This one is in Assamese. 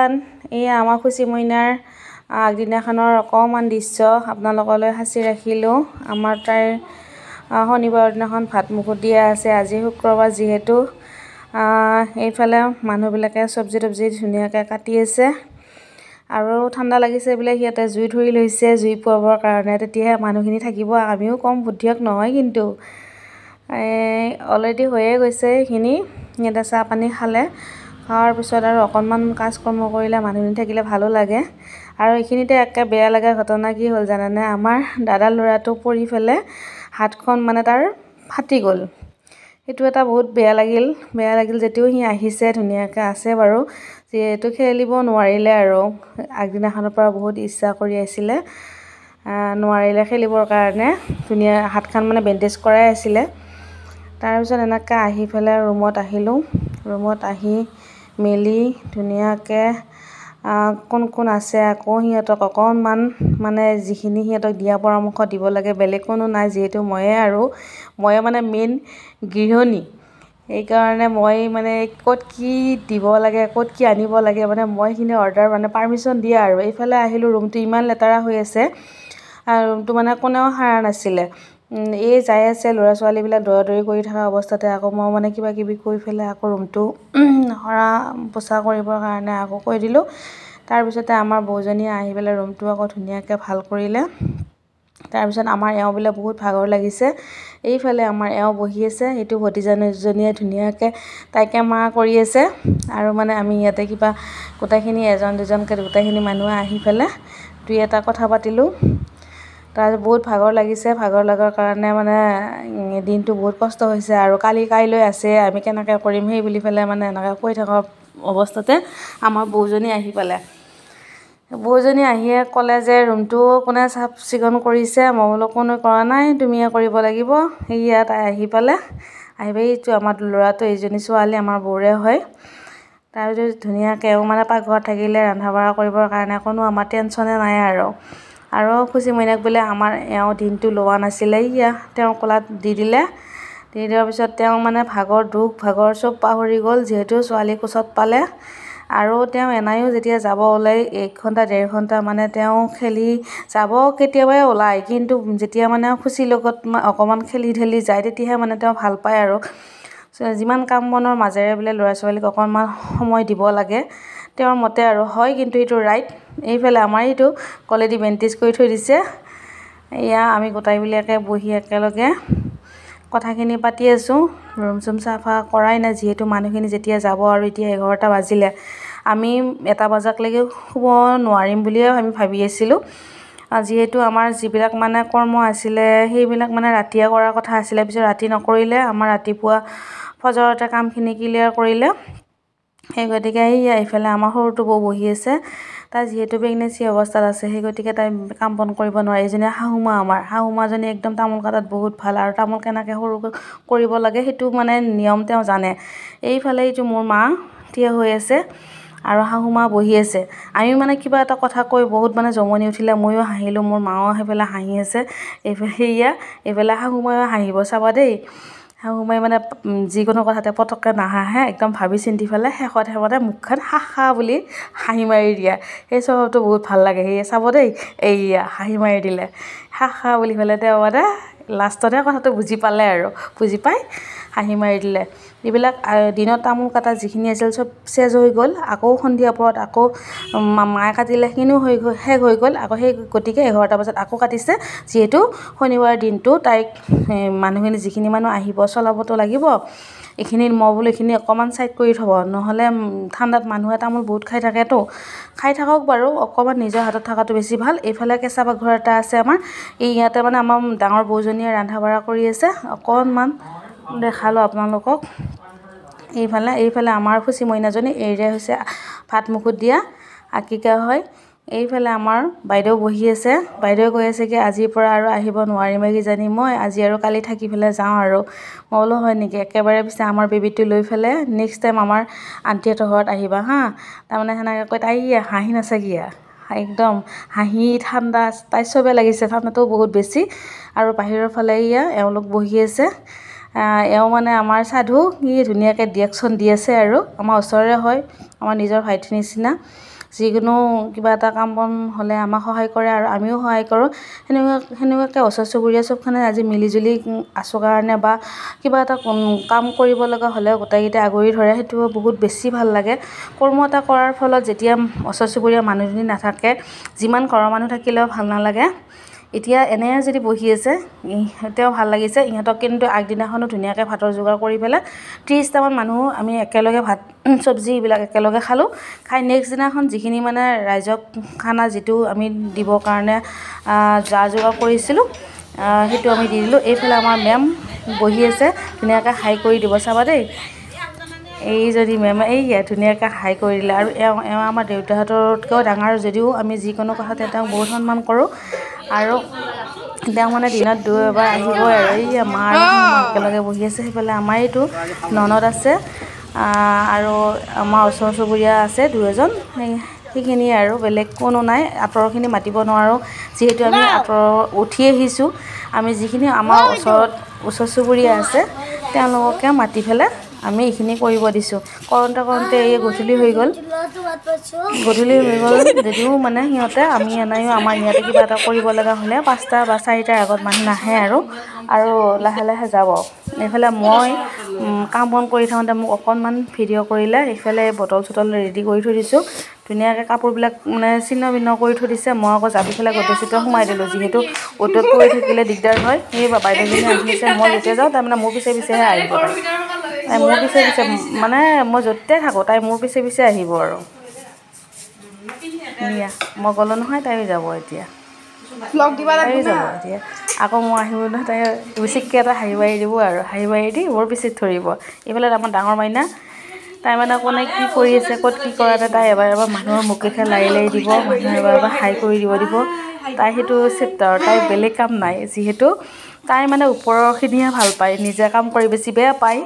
এভৰিৱান এয়া আমাৰ খুচি মইনাৰ আগদিনাখনৰ অকণমান দৃশ্য। আপোনালোকলৈ সাঁচি ৰাখিলোঁ। আমাৰ তাইৰ শনিবাৰৰ দিনাখন ভাত মুখত দিয়া আছে। আজি শুক্ৰবাৰ যিহেতু এইফালে মানুহবিলাকে চব্জি তব্জি ধুনীয়াকৈ কাটি আছে। আৰু ঠাণ্ডা লাগিছে বোলে সিহঁতে জুই ধৰি লৈছে। জুই পুৰাবৰ কাৰণে তেতিয়াহে মানুহখিনি থাকিব। আমিও কম বুদ্ধিয়ক নহয় কিন্তু। অলৰেডি হৈয়ে গৈছে এইখিনি। সিহঁতে চাহ পানী খালে। খোৱাৰ পিছত আৰু অকণমান কাজ কৰ্ম কৰিলে মানুহখিনি থাকিলে ভালো লাগে। আৰু এইখিনিতে একে বেয়া লগা ঘটনা কি হ'ল জানেনে? আমাৰ দাদাৰ ল'ৰাটো পৰি পেলাই হাতখন মানে তাৰ ফাটি গ'ল। সেইটো এটা বহুত বেয়া লাগিল। বেয়া লাগিল যদিও সি আহিছে ধুনীয়াকৈ আছে বাৰু। যিহেতু খেলিব নোৱাৰিলে আৰু। আগদিনাখনৰ পৰা বহুত ইচ্ছা কৰি আছিলে। নোৱাৰিলে খেলিবৰ কাৰণে। ধুনীয়া হাতখন মানে বেণ্ডেজ কৰাই আছিলে। তাৰপিছত এনেকৈ আহি পেলাই ৰুমত আহিলোঁ। ৰুমত আহি মেলি ধুনীয়াকৈ কোন কোন আছে আকৌ সিহঁতক অকণমান মানে যিখিনি সিহঁতক দিয়া পৰামৰ্শ দিব লাগে বেলেগ কোনো নাই যিহেতু ময়ে আৰু ময়ে মানে মেইন গৃহিণী। সেইকাৰণে মই মানে ক'ত কি দিব লাগে ক'ত কি আনিব লাগে মানে মই সেইখিনি অৰ্ডাৰ মানে পাৰ্মিশ্যন দিয়া আৰু। এইফালে আহিলোঁ ৰুমটো ইমান লেতেৰা হৈ আছে ৰুমটো মানে কোনেও সাৰা নাছিলে। এই যাই আছে ল'ৰা ছোৱালীবিলাক দৌৰা দৌৰি কৰি থকা অৱস্থাতে আকৌ মই মানে কিবা কিবি কৈ পেলাই আকৌ ৰুমটো সৰা পোচা কৰিবৰ কাৰণে আকৌ কৈ দিলোঁ। তাৰপিছতে আমাৰ বৌজনীয়ে আহি পেলাই ৰুমটো আকৌ ধুনীয়াকৈ ভাল কৰিলে। তাৰপিছত আমাৰ এওঁ বোলে বহুত ভাগৰ লাগিছে। এইফালে আমাৰ এওঁ বহি আছে সেইটো ভতিজাজনীয়ে ধুনীয়াকৈ তাইকে মাৰ কৰি আছে। আৰু মানে আমি ইয়াতে কিবা গোটেইখিনি এজন দুজনকৈ গোটেইখিনি মানুহে আহি পেলাই দুই এটা কথা পাতিলোঁ। তাৰপিছত বহুত ভাগৰ লাগিছে ভাগৰ লগাৰ কাৰণে মানে দিনটো বহুত কষ্ট হৈছে আৰু কালি কাইলৈ আছে আমি কেনেকৈ কৰিম সেই বুলি পেলাই মানে এনেকৈ কৈ থকা অৱস্থাতে আমাৰ বৌজনী আহি পালে। বৌজনী আহিয়ে ক'লে যে ৰুমটো কোনে চাফ চিকুণ কৰিছে মই বোলো কোনো কৰা নাই তুমিয়ে কৰিব লাগিব। সেয়া তাই আহি পালে আহি পাই এইটো আমাৰ ল'ৰাটো এইজনী ছোৱালী আমাৰ বৌৰে হয়। তাৰপিছত ধুনীয়াকৈ মানে পাকঘৰত থাকিলে ৰন্ধা বঢ়া কৰিবৰ কাৰণে কোনো আমাৰ টেনশ্যনে নাই আৰু। আৰু খুচি মইনাক বোলে আমাৰ এওঁ দিনটো লোৱা নাছিলে ইয়া তেওঁ কোলাত দি দিলে। দি দিয়াৰ পিছত তেওঁ মানে ভাগৰ দুখ ভাগৰ চব পাহৰি গ'ল যিহেতু ছোৱালী কোচত পালে। আৰু তেওঁ এনাইও যেতিয়া যাব ওলাই এক ঘণ্টা ডেৰ ঘণ্টা মানে তেওঁ খেলি যাব কেতিয়াবাই ওলায় কিন্তু যেতিয়া মানে খুচিৰ লগত অকণমান খেলি ধেলি যায় তেতিয়াহে মানে তেওঁ ভাল পায় আৰু। যিমান কাম বনৰ মাজেৰে বোলে ল'ৰা ছোৱালীক অকণমান সময় দিব লাগে। তেওঁৰ মতে আৰু হয় কিন্তু এইটো ৰাইট এইফালে আমাৰ এইটো কলেদি বেণ্ডেজ কৰি থৈ দিছে। এয়া আমি গোটাইবিলাকে বহি একেলগে কথাখিনি পাতি আছোঁ। ৰুম চুম চাফা কৰাই নাই যিহেতু মানুহখিনি যেতিয়া যাব আৰু এতিয়া এঘাৰটা বাজিলে। আমি এটা বজালৈকে শুব নোৱাৰিম বুলিয়ে আমি ভাবি আছিলোঁ। যিহেতু আমাৰ যিবিলাক মানে কৰ্ম আছিলে সেইবিলাক মানে ৰাতিয়ে কৰাৰ কথা আছিলে। পিছত ৰাতি নকৰিলে আমাৰ ৰাতিপুৱা ফজৰতে কামখিনি ক্লিয়াৰ কৰিলে। সেই গতিকে এইয়া এইফালে আমাৰ সৰুটো বৌ বহি আছে। তাই যিহেতু প্ৰেগনেঞ্চি অৱস্থাত আছে সেই গতিকে তাই কাম বন কৰিব নোৱাৰে। এইজনী শাহুমা আমাৰ। শাহুমাজনী একদম তামোল কাটাত বহুত ভাল আৰু তামোল কেনেকৈ সৰু কৰিব লাগে সেইটো মানে নিয়ম তেওঁ জানে। এইফালে এইটো মোৰ মা থিয় হৈ আছে আৰু শাহুমা বহি আছে। আমি মানে কিবা এটা কথা কৈ বহুত মানে জমনি উঠিলে ময়ো হাঁহিলোঁ মোৰ মাও সেইফালে হাঁহি আছে। এইফালে সেয়া এইফালে শাহুমায়ো হাঁহিব চাবা দেই। শাহুমাই মানে যিকোনো কথাতে পটককৈ নাহাঁহে একদম ভাবি চিন্তি পেলাই শেষত শেষতে মুখখন হা হা বুলি হাঁহি মাৰি দিয়া। সেই স্বভাৱটো বহুত ভাল লাগে। সেয়ে চাব দেই এইয়া হাঁহি মাৰি দিলে। হা হা বুলি পেলাই তেওঁ মানে লাষ্টতহে কথাটো বুজি পালে আৰু। বুজি পাই হাঁহি মাৰি দিলে। এইবিলাক দিনত তামোল কাটা যিখিনি আছিল চব চেজ হৈ গ'ল। আকৌ সন্ধিয়া পৰত আকৌ মায়ে কাটিলে সেইখিনিও হৈ শেষ হৈ গ'ল। আকৌ সেই গতিকে এঘাৰটা বজাত আকৌ কাটিছে। যিহেতু শনিবাৰ দিনটো তাইক মানুহখিনি যিখিনি মানুহ আহিব চলাবতো লাগিব। এইখিনি মই বোলো এইখিনি অকণমান ছাইড কৰি থ'ব। নহ'লে ঠাণ্ডাত মানুহে তামোল বহুত খাই থাকেতো। খাই থাকক বাৰু অকণমান নিজৰ হাতত থকাটো বেছি ভাল। এইফালে কেঁচা পাকঘৰ এটা আছে আমাৰ। এই ইয়াতে মানে আমাৰ ডাঙৰ বৌজনীয়ে ৰন্ধা বঢ়া কৰি আছে। অকণমান দেখালোঁ আপোনালোকক। এইফালে এইফালে আমাৰ খুচি মইনাজনী এইৰে হৈছে ভাত মুখত দিয়া আকিকা হয়। এইফালে আমাৰ বাইদেউ বহি আছে। বাইদেৱে কৈ আছে কি আজিৰ পৰা আৰু আহিব নোৱাৰিমে কিজানি। মই আজি আৰু কালি থাকি পেলাই যাওঁ আৰু। মই বোলো হয় নেকি? একেবাৰে পিছে আমাৰ বেবীটো লৈ পেলাই নেক্সট টাইম আমাৰ আণ্টিহঁতৰ ঘৰত আহিবা হা। তাৰমানে সেনেকৈ কৈ তাই হাঁহি নাচাকিয়া একদম হাঁহি ঠাণ্ডা তাই চবে লাগিছে। ঠাণ্ডাটো বহুত বেছি। আৰু বাহিৰৰ ফালে এয়া এওঁলোক বহি আছে। এওঁ মানে আমাৰ সাধু কি ধুনীয়াকৈ ৰিয়েকশ্যন দি আছে আৰু আমাৰ ওচৰৰে হয় আমাৰ নিজৰ ভাইটিৰ নিচিনা। যিকোনো কিবা এটা কাম বন হ'লে আমাক সহায় কৰে আৰু আমিও সহায় কৰোঁ। সেনেকুৱা সেনেকুৱাকৈ ওচৰ চুবুৰীয়া চবখনে আজি মিলিজুলি আছোঁ কাৰণে বা কিবা এটা কাম কৰিব লগা হ'লেও গোটেইকেইটা আগুৰি ধৰে সেইটো বহুত বেছি ভাল লাগে। কৰ্ম এটা কৰাৰ ফলত যেতিয়া ওচৰ চুবুৰীয়া মানুহজনী নাথাকে যিমান ঘৰৰ মানুহ থাকিলেও ভাল নালাগে। এতিয়া এনে যদি বহি আছে তেওঁ ভাল লাগিছে। ইহঁতক কিন্তু আগদিনাখনো ধুনীয়াকৈ ভাতৰ যোগাৰ কৰি পেলাই ত্ৰিছটামান মানুহ আমি একেলগে ভাত চব্জি এইবিলাক একেলগে খালোঁ। খাই নেক্সট দিনাখন যিখিনি মানে ৰাইজক খানা যিটো আমি দিবৰ কাৰণে যা যোগাৰ কৰিছিলোঁ সেইটো আমি দি দিলোঁ। এইফালে আমাৰ মেম বহি আছে ধুনীয়াকৈ হাই কৰি দিব চাবা দেই। এই যদি মেমে এই ধুনীয়াকৈ হাই কৰি দিলে আৰু এওঁ এওঁ আমাৰ দেউতাহঁততকৈও ডাঙৰ যদিও আমি যিকোনো কথাতে তেওঁক বহুত সন্মান কৰোঁ। আৰু তেওঁ মানে দিনত দুই এবাৰ আহিবই আৰু। এই মাৰ একেলগে বহি আছে সেইফালে আমাৰ এইটো ননদ আছে। আৰু আমাৰ ওচৰ চুবুৰীয়া আছে দুই এজন সেই সেইখিনিয়ে আৰু বেলেগ কোনো নাই। আঁতৰৰখিনি মাতিব নোৱাৰোঁ। যিহেতু আমি আঁতৰৰ উঠি আহিছোঁ। আমি যিখিনি আমাৰ ওচৰত ওচৰ চুবুৰীয়া আছে তেওঁলোককে মাতি পেলাই আমি এইখিনি কৰিব দিছোঁ। কৰোঁতে কৰোঁতে এই গধূলি হৈ গ'ল। গধূলি হৈ গ'ল যদিও মানে সিহঁতে আমি এনাইও আমাৰ ইয়াতে কিবা এটা কৰিব লগা হ'লে পাঁচটা বা চাৰিটাৰ আগত মানুহ নাহে আৰু আৰু লাহে লাহে যাব। এইফালে মই কাম বন কৰি থাকোঁতে মোক অকণমান ভিডিঅ' কৰিলে এইফালে বটল চটল ৰেডি কৰি থৈ দিছোঁ। ধুনীয়াকৈ কাপোৰবিলাক মানে ছিন্ন ভিন্ন কৰি থৈ দিছে। মই আকৌ যাবি পেলাই গোটেই চোতে সোমাই দিলোঁ। যিহেতু অ'টত পৰি থাকিলে দিগদাৰ হয়। সেই বাইদেউজনী আহিছে মই যেতিয়া যাওঁ তাৰমানে মোৰ পিছে পিছেহে আহিব তাই মোৰ পিছে পিছে মানে মই য'তে থাকোঁ তাই মোৰ পিছে পিছে আহিব আৰু। এয়া মই গ'লোঁ নহয় তাইও যাব এতিয়া। তাইও যাব এতিয়া। আকৌ মই আহিব নহয় তাই বেছিকৈ এটা হাঁহি মাৰি দিব আৰু। হাঁহি মাৰি দি মোৰ পিঠিত ধৰিব। এইফালে আমাৰ ডাঙৰ মাইনা তাই মানে কোনে কি কৰি আছে ক'ত কি কৰা নাই তাই এবাৰ এবাৰ মানুহৰ মুখে লাৰি লাৰি দিব মানুহে এবাৰ এবাৰ হাই কৰি দিব দিব। তাই সেইটো চেপ্টাৰ তাই বেলেগ কাম নাই যিহেতু তাই মানে ওপৰৰখিনিহে ভাল পায় নিজে কাম কৰি বেছি বেয়া পায়।